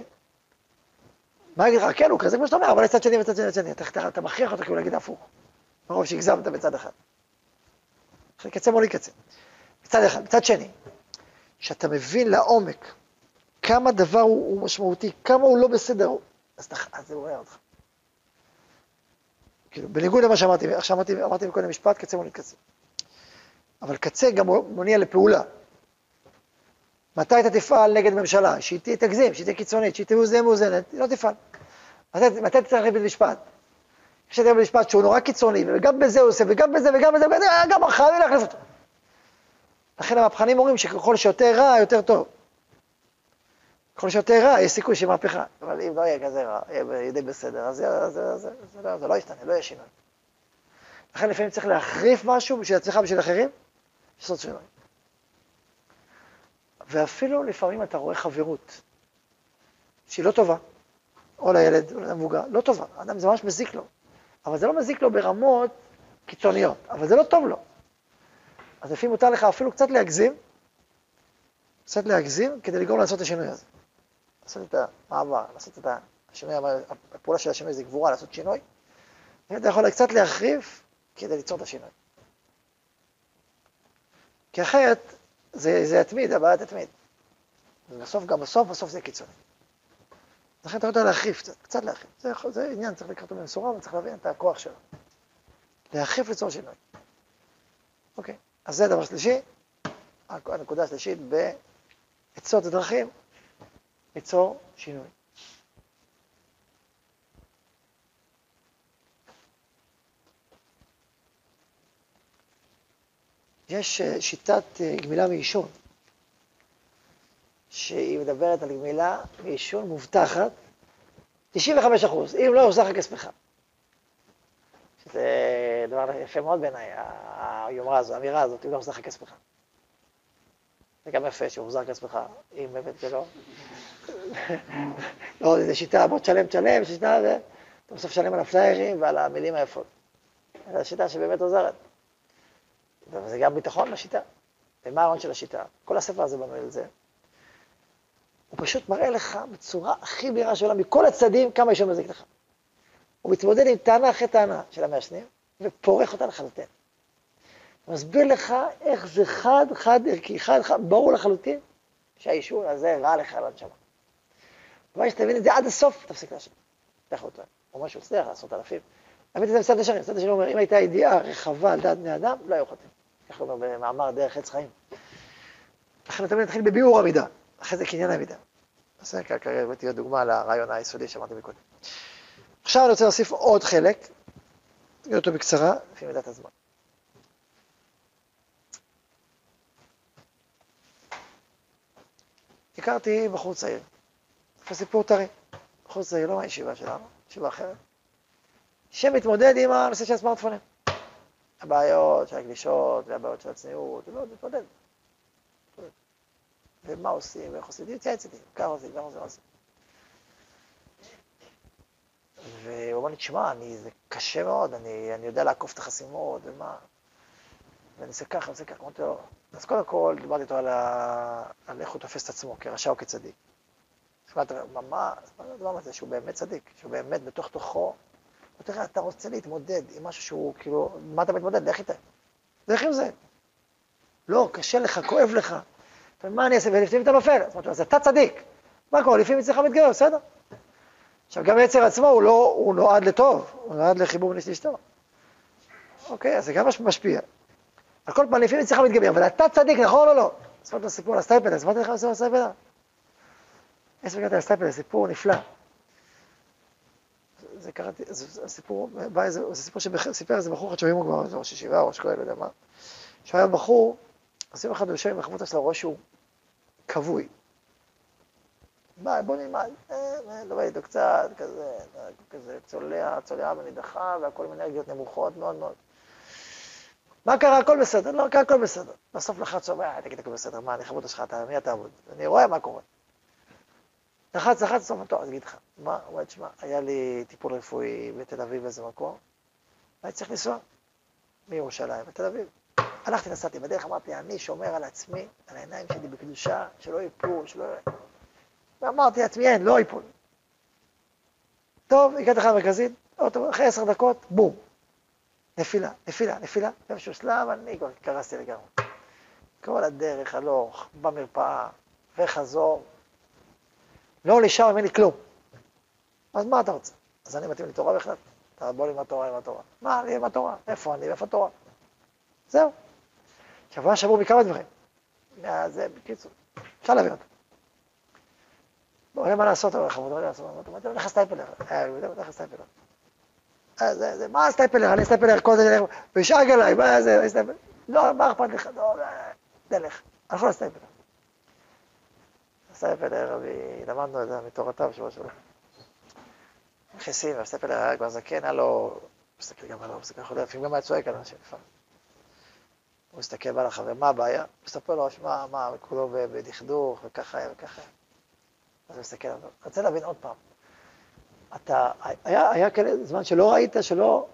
מה יגיד לך? כן, הוא כזה כמו שאתה אומר, אבל לצד שני וצד שני וצד שני. אתה, אתה מכריח אותו כאילו להגיד הפוך. מרוב שהגזמת בצד אחד. קצה מוליד קצה. מצד אחד. מצד שני, שאתה מבין לעומק כמה דבר הוא, הוא משמעותי, כמה הוא לא בסדר, אז, אתה, זה רואה אותך. כאילו, בניגוד למה שאמרתי, עכשיו אמרתי, אמרתי קודם משפט, קצה מוליד קצה. אבל קצה גם מוניע לפעולה. מתי אתה תפעל נגד ממשלה? שהיא תגזים, שהיא תהיה קיצונית, שהיא תהיה מאוזנת, היא לא תפעל. מתי, מתי תצטרך לבית משפט? יש בית משפט שהוא נורא קיצוני, וגם בזה הוא עושה, וגם בזה, וגם בזה, וגם חייבים להחליף אותו. לכן המהפכנים אומרים שככל שיותר רע, יותר טוב. ככל שיותר רע, יש סיכוי שיהיה מהפכה. אבל אם לא יהיה כזה רע, יהיה די בסדר, אז זה, זה, זה, זה, לא, זה לא ישתנה, לא יהיה שינוי. לכן לפעמים צריך להחריף משהו בשביל עצמך ובשביל אחרים, לעשות שינוי. ואפילו לפעמים אתה רואה חברות שהיא לא טובה, או לילד, או למבוגר, לא טובה, האדם זה ממש מזיק לו, אבל זה לא מזיק לו ברמות קיצוניות, אבל זה לא טוב לו. אז לפעמים מותר לך אפילו קצת להגזים, קצת להגזים, כדי לגרום לעשות את השינוי הזה. לעשות את המעבר, לעשות את השינוי, הפעולה של השינוי זה גבורה, לעשות שינוי, ואתה יכול קצת להחריף כדי ליצור את השינוי. כי אחרת זה, זה יתמיד, הבעיה תתמיד. ובסוף, גם בסוף, בסוף זה קיצוני. לכן אתה יודע להחריף קצת, קצת להחריף. זה, זה עניין, צריך לקרוא אותו במשורה וצריך להבין את הכוח שלו. להחריף ליצור שינוי. אוקיי, אז זה דבר שלישי, הנקודה השלישית בעצות הדרכים, ליצור שינוי. יש אה, שיטת אה, גמילה מעישון, שהיא מדברת על גמילה מעישון מובטחת, 95 אחוז, אם לא יוחזר לך כספך. דבר יפה מאוד בעיניי, היומרה הזו, האמירה הזאת, אם לא לך כספך. זה גם יפה שהוחזר כספך, אם באמת זה לא. לא, זו שיטה, בוא תשלם, תשלם, שיטה, ואתה בסוף משלם על הפליירים ועל המילים היפות. זו שיטה שבאמת עוזרת. וזה גם ביטחון לשיטה. ומה ההון של השיטה? כל הספר הזה בנוי על זה. הוא פשוט מראה לך בצורה הכי בהירה של מכל הצדדים, כמה אישון מזיק לך. הוא מתמודד עם טענה אחרי טענה של המעשנים, ופורך אותה לחלוטין. מסביר לך איך זה חד, חד ערכי, חד, חד, ברור לחלוטין, שהאישון הזה רע לך לנשמה. ברגע שתבין את זה עד הסוף, תפסיק לעשן. ככה הוא אומר שהוא הצליח לעשות אלפים. האמת זה מצד השני, מצד השני אומר, אם הייתה ידיעה רחבה על דעת בני אדם, לא היו חוטאים. ככה הוא אומר במאמר דרך עץ חיים. לכן תמיד נתחיל בביאור המידה, אחרי זה קניין המידה. זה כרגע הבאתי עוד דוגמה לרעיון היסודי שאמרתי מקודם. עכשיו אני רוצה להוסיף עוד חלק, נגיד אותו בקצרה, לפי מידת הזמן. הכרתי בחור צעיר, זה סיפור טרי, בחור צעיר, לא מהישיבה שלנו, ישיבה אחרת. שמתמודד עם הנושא של הסמארטפונים. הבעיות של הגלישות והבעיות של הצניעות, הוא לא מתמודד. ומה עושים, ואיך עושים, תתייעץ איתי, ככה עושים, ככה עושים. והוא אומר לי, תשמע, זה קשה מאוד, אני, אני יודע לעקוף את החסימות, ומה... ואני עושה ככה, עושה ככה, אמרתי לו, אז קודם כל דיברתי איתו על, ה... על איך הוא תופס את עצמו, כרשע או כצדיק. שמעת, מה, מה, מה זה, שהוא באמת צדיק, שהוא באמת בתוך תוכו, תראה, אתה רוצה להתמודד עם משהו שהוא, כאילו, מה אתה מתמודד? לך איתה. לך עם זה. לא, קשה לך, כואב לך. מה אני אעשה? ולפעמים אתה נופל. אז אתה צדיק. מה קורה? לפעמים אצלך מתגבר, בסדר. עכשיו, גם היצר עצמו הוא לא, הוא נועד לטוב, הוא נועד לחיבור בין אשתו. אוקיי, אז זה גם משפיע. על כל פנים, לפעמים אצלך מתגבר, אבל אתה צדיק, נכון או לא? סיפרתי לו סיפור על הסטייפלר, סיפרתי לך סיפור על הסטייפלר? איך הגעתי לסטייפלר, סיפור נפלא. זה קראתי, זה סיפור, בא איזה, זה סיפור שסיפר איזה בחור אחד שהיום כבר, ראש ישיבה, ראש כהן, לא יודע מה. שהיה בחור, יום אחד הוא יושב עם החמוצה של הראש שהוא כבוי. בא, בוא נלמד, דבר איתו קצת, כזה, כזה צולע, צולע ונידחה, והכל עם אנרגיות נמוכות מאוד מאוד. מה קרה? הכל בסדר? לא, הכל בסדר. בסוף לחץ אומר, אה, תגיד, הכל בסדר, מה, אני חמודה שלך, אתה, מי אתה עבוד? אני רואה מה קורה. לחץ, לחץ, סוף התואר, אז אגיד לך, מה, הוא אומר, תשמע, היה לי טיפול רפואי בתל אביב באיזה מקום, הייתי צריך לנסוע מירושלים לתל אביב. הלכתי, נסעתי בדרך, אמרתי, אני שומר על עצמי, על העיניים שלי בקדושה, שלא ייפלו, שלא... ואמרתי לעצמי, אין, לא ייפול. טוב, הגעתי לך למרכזית, אחרי עשר דקות, בום. נפילה, נפילה, נפילה, באיזשהו שלב אני כבר קרסתי לגמרי. כל הדרך הלוך, במרפאה, וחזור, לא נשאר ממני כלום. אז מה אתה רוצה? אז אני מתאים לי תורה בכלל? תבוא לי עם התורה, עם התורה. מה, אני עם התורה? איפה אני? איפה התורה? זהו. שבוע שבוע מכמה דברים. זה, בקיצור, אפשר להבין אותו. בואו נראה מה לעשות, אבל חמוד, מה לעשות? אמרתי, הולך לסטייפלר. אה, הוא הולך לסטייפלר. אה, מה הסטייפלר? אני סטייפלר כל זה, וישאג עליי, מה זה, סטייפלר? לא, מה אכפת לך? לא, דלך. הלכו לסטייפלר. סטייפלר, למדנו את זה מתורתיו שבוע שבוע. מכניסים, והסטייפלר היה כבר זקן, היה לו, מסתכל גם עליו, מסתכל חולה, לפעמים גם היה צועק על אנשים לפעמים. הוא מסתכל בעל החבר, מה הבעיה? מספר לו, שמע, מה, כולו בדכדוך, וככה וככה. אז הוא מסתכל עליו, אני רוצה להבין עוד פעם. אתה, היה, היה כאלה זמן שלא ראית, שלא,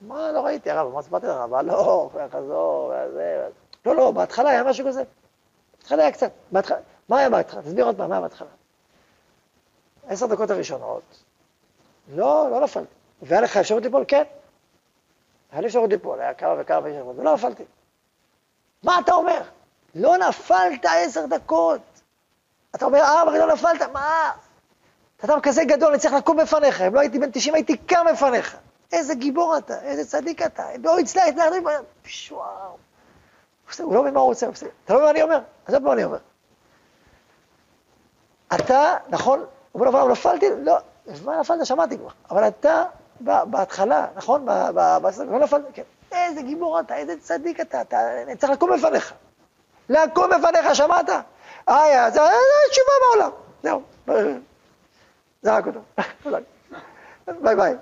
מה לא ראיתי, הרב, מה סיפרתי לך, אבל לא, חזור, וזה, לא, לא, בהתחלה היה משהו כזה. בהתחלה היה קצת, בהתחלה, מה היה בהתחלה? תסביר עוד פעם, מה היה בהתחלה? עשר דקות הראשונות, לא, לא נפלתי. והיה לך אפשרות ליפול? כן. היה לי אפשרות ליפול, היה כמה וכמה וישבות, ולא נפלתי. מה אתה אומר? לא נפלת עשר דקות. אתה אומר, אה, אבל לא נפלת, מה? אתה אדם כזה גדול, אני צריך לקום בפניך. אם לא הייתי בן 90, הייתי קם בפניך. איזה גיבור אתה, איזה צדיק אתה. לא הצלח, הצלח, וואו. הוא לא מבין מה הוא רוצה, אתה לא מבין מה אני אומר? עזוב מה אני אומר. אתה, נכון, אומר לו, נפלתי, לא, מה נפלת? שמעתי כבר. אבל אתה, בהתחלה, נכון? לא נפלת, כן. איזה גיבור אתה, איזה צדיק אתה, אתה צריך לקום בפניך. לקום בפניך, שמעת? אה, זה תשובה בעולם. זהו. זרק אותו. ביי ביי.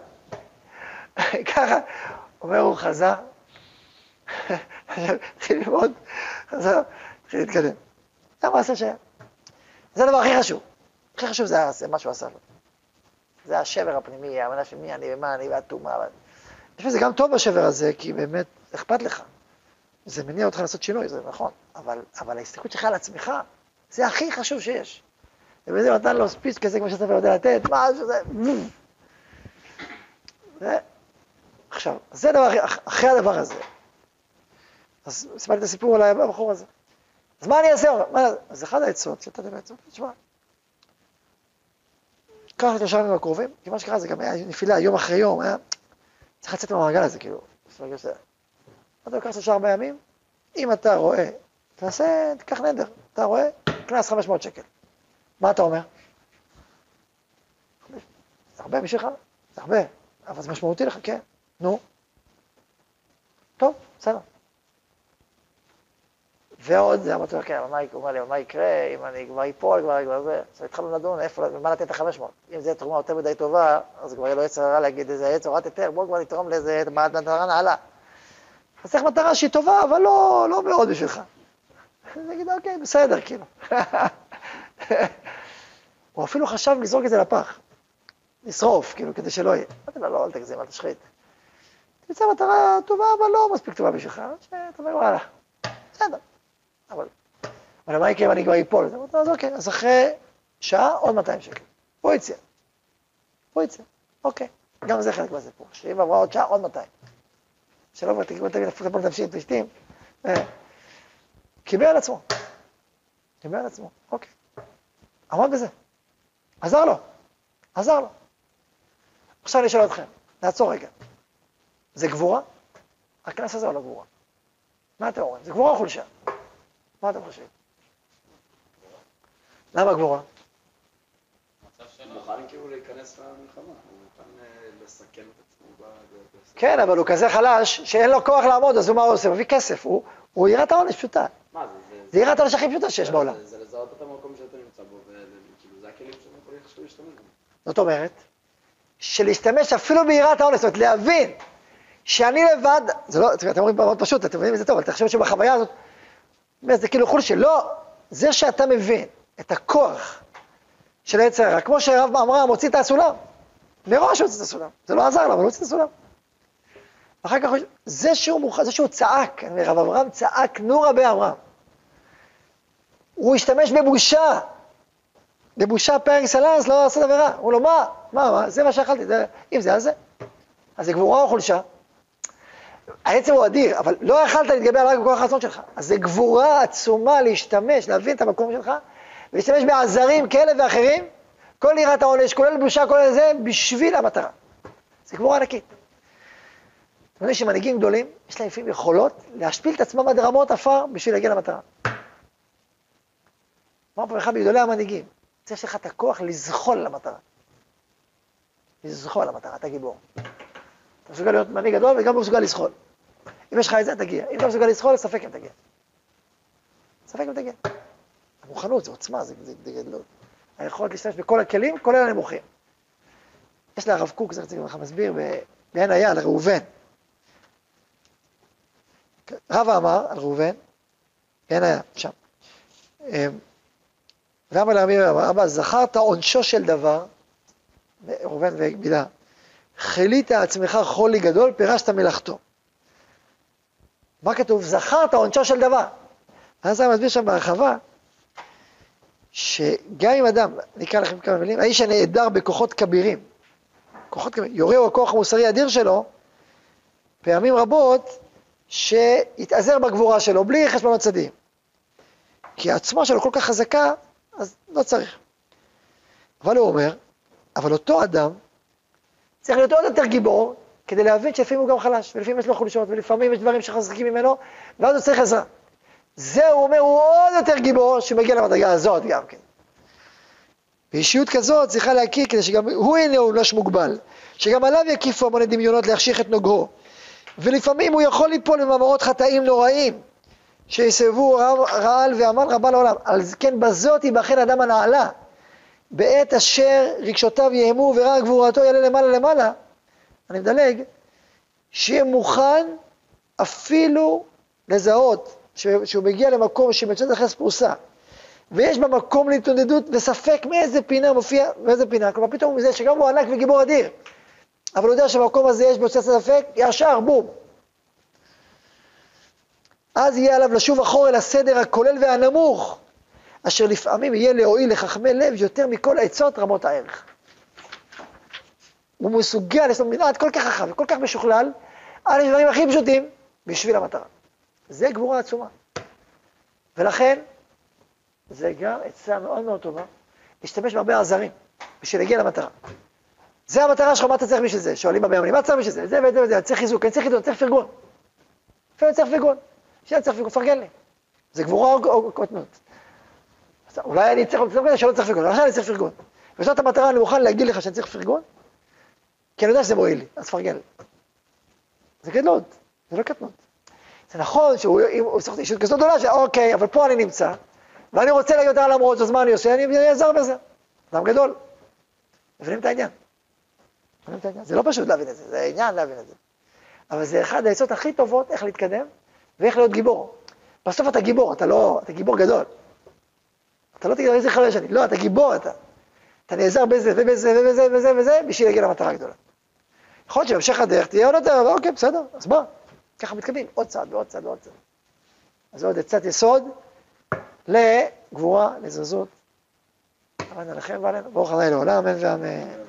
ככה, אומר הוא חזר, התחיל ללמוד, חזר, התחיל להתקדם. זה המעשה שהיה. זה הדבר הכי חשוב. הכי חשוב זה מה שהוא עשה לו. זה השבר הפנימי, ההבנה של מי אני ומה אני והטומאה. יש בזה גם טוב בשבר הזה, כי באמת אכפת לך. זה מניע אותך לעשות שינוי, זה נכון. אבל, אבל ההסתכלות שלך על עצמך, זה הכי חשוב שיש. ובזה נתן לו ספיץ כזה כמו שהספר יודע לתת, מה שזה... ו... עכשיו, זה דבר, אחרי הדבר הזה. אז סיפרתי את הסיפור על הבחור הזה. אז מה אני אעשה? אז אחד העצות שנתתי בעצות, תשמע, קח את השערים הקרובים, כי מה שקרה זה גם היה נפילה יום אחרי יום, היה צריך לצאת מהמעגל הזה, כאילו. אתה לוקח שלושה ארבעה ימים, אם אתה רואה, תעשה, תיקח נדר, אתה רואה, קנס 500 שקל. מה אתה אומר? זה הרבה בשבילך? זה הרבה, אבל זה משמעותי לך, כן. נו. טוב, בסדר. ועוד, זה אמרתי לו, כן, אבל מה, הוא אומר לי, מה יקרה אם אני כבר אפול, כבר, כבר זה, אז התחלנו לדון איפה, מה לתת את ה-500. אם זו תרומה יותר מדי טובה, אז כבר יהיה לו יצר הרע להגיד איזה יצר הוראת היתר, בואו כבר נתרום לאיזה מטרה נעלה. אז צריך מטרה שהיא טובה, אבל לא, לא מאוד בשבילך. אז נגיד, אוקיי, בסדר, כאילו. הוא אפילו חשב לזרוק את זה לפח, לשרוף, כאילו, כדי שלא יהיה. אמרתי לו, לא, אל תגזים, אל תשחית. תמצא מטרה טובה, אבל לא מספיק טובה בשבילך, שאתה אומר, וואלה, בסדר. אבל, אבל מה יקרה אם אני כבר אפול? אז אוקיי, אז אחרי שעה עוד 200 שקל. הוא הציע. הוא הציע, אוקיי. גם זה חלק מהסיפור, שאם עברה עוד שעה, עוד 200. שלא תגיד, תגיד, תגיד, תגיד, תגיד, תשתים. קיבל על עצמו. קיבל על עצמו, אוקיי. עמד בזה. עזר לו. עזר לו. עכשיו אני שואל אתכם, נעצור רגע. זה גבורה? הקנס הזה או לא גבורה? מה אתם אומרים? זה גבורה או חולשה? מה אתם חושבים? למה גבורה? כאילו הוא אה. כן, אבל הוא כזה חלש, שאין לו כוח לעמוד, אז הוא מה הוא עושה? הוא מביא כסף, הוא, הוא יראת העונש פשוטה. מה זה? זה יראת העונש הכי פשוטה שיש בעולם. זה לזהות את המקום שאתה נמצא בו, וכאילו זה הכלים שאתה יכול להשתמש בהם. זאת אומרת, שלהשתמש אפילו ביראת העונש, זאת אומרת להבין שאני לבד, זה לא, אתם אומרים מאוד פשוט, אתם מבינים את זה טוב, אבל תחשבו שבחוויה הזאת, זה כאילו חול שלא, זה שאתה מבין את הכוח של היצר הרע, כמו שהרב אמרה, מוציא את הסולם, מראש הוציא את הסולם, זה לא עזר לו, אבל הוא הוציא את הסולם. אחר כך, זה שהוא, מוכ... זה שהוא צעק, רב אברהם צעק נורא באברהם. הוא השתמש בבושה, בבושה פר אקסלנס, לא עשה עבירה. הוא לא, מה, מה, מה, זה מה שאכלתי, זה, אם זה, אז זה. אז זה גבורה או חולשה? העצם הוא אדיר, אבל לא יכלת להתגבר רק בכוח הרצון שלך. אז זה גבורה עצומה להשתמש, להבין את המקום שלך, ולהשתמש בעזרים כאלה ואחרים, כל יראת העונש, כולל בושה, כולל זה, בשביל המטרה. זה גבורה ענקית. יודעים שמנהיגים גדולים, יש להם לפעמים יכולות להשפיל את עצמם עד רמות עפר בשביל להגיע למטרה. אמר פה אחד מגדולי המנהיגים, צריך לך את הכוח לזחול למטרה. לזחול למטרה, אתה גיבור. אתה מסוגל להיות מנהיג גדול וגם מסוגל לזחול. אם יש לך את זה, תגיע. אם אתה מסוגל לזחול, ספק אם תגיע. ספק אם תגיע. המוכנות זה עוצמה, זה, זה, זה גדלות. היכולת להשתמש בכל הכלים, כולל הנמוכים. יש להרב קוק, זה רציתי לך מסביר, בעין היה, על ראובן. רבא אמר על ראובן, בעין היה, שם. אמ, ואמר לאמיר, אבא, זכרת עונשו של דבר, ראובן ובילה, חילית עצמך חולי גדול, פירשת מלאכתו. מה כתוב? זכרת עונשו של דבר. אז אני מסביר שם בהרחבה, שגם אם אדם, אני אקרא לכם כמה מילים, האיש הנעדר בכוחות כבירים, כוחות כבירים, יורה הוא הכוח המוסרי האדיר שלו, פעמים רבות שיתעזר בגבורה שלו, בלי חשבונות צדדים. כי העצמה שלו כל כך חזקה, אז לא צריך. אבל הוא אומר, אבל אותו אדם צריך להיות עוד יותר גיבור, כדי להבין שלפעמים הוא גם חלש, ולפעמים יש לו חולשות, ולפעמים יש דברים שחזקים ממנו, ואז הוא צריך עזרה. זה, הוא אומר, הוא עוד יותר גיבור, שמגיע למדרגה הזאת גם כן. ואישיות כזאת צריכה להכיר כדי שגם הוא יהיה נאונש מוגבל, שגם עליו יקיפו המוני דמיונות להחשיך את נוגרו. ולפעמים הוא יכול ליפול במאמרות חטאים נוראים, שיסבבו רעל ועמל רבה לעולם. על כן בזאת ייבחן אדם הנעלה. בעת אשר רגשותיו יהמו ורע גבורתו יעלה למעלה למעלה, אני מדלג, שיהיה מוכן אפילו לזהות שהוא מגיע למקום שמצוין אחרי ספורסה, ויש בה מקום להתמודדות וספק מאיזה פינה מופיע, מאיזה פינה, כלומר פתאום הוא מזהה שגם הוא ענק וגיבור אדיר, אבל הוא יודע שבמקום הזה יש בו ספק, ישר, בום. אז יהיה עליו לשוב אחור אל הסדר הכולל והנמוך, אשר לפעמים יהיה להועיל לחכמי לב יותר מכל עצות רמות הערך. הוא מסוגל, יש לו מנעד כל כך רחב וכל כך משוכלל, על הדברים הכי פשוטים, בשביל המטרה. זה גבורה עצומה. ולכן, זה גם עצה מאוד מאוד טובה, להשתמש בהרבה עזרים, בשביל להגיע למטרה. זה המטרה שלך, מה אתה צריך בשביל זה? שואלים אמנים, מה צריך בשביל זה? זה וזה וזה, צריך חיזוק, אני צריך חיזוק, אני צריך פרגון. לפעמים צריך פרגון. שאני צריך פרגון, תפרגן לי. זה גבורה או קוטנות. אולי אני צריך לפרגון שלא צריך פרגון, עכשיו אני צריך פרגון. וזאת המטרה, אני מוכן להגיד לך שאני צריך פרגון, כי אני יודע שזה מועיל לי, אז תפרגן לי. זה גדלות, זה לא קטנות. זה נכון שהוא צריך אישות כזאת גדולה, שאוקיי, אבל פה אני נמצא, ואני רוצה להגיד אותה למרות זאת, מה אני עושה? אני אעזר בזה. אדם גדול. מבינים את העניין. זה לא פשוט להבין את זה, זה עניין להבין את זה. אבל זה אחד העצות הכי טובות איך להתקדם ואיך להיות גיבור. בסוף אתה גיבור, אתה לא, אתה גיבור גדול. אתה לא תגיד איזה חלש אני, לא, אתה גיבור אתה. אתה נעזר בזה ובזה ובזה ובזה וזה בשביל להגיע למטרה הגדולה. יכול להיות שבהמשך הדרך תהיה עוד יותר, אוקיי, בסדר, אז בוא. ככה מתקדמים, עוד צעד ועוד צעד ועוד צעד. אז זה עוד עצת יסוד לגבורה, לזרזות. אמן עליכם ועלינו. ברוך ה' לעולם, אמן ואמן.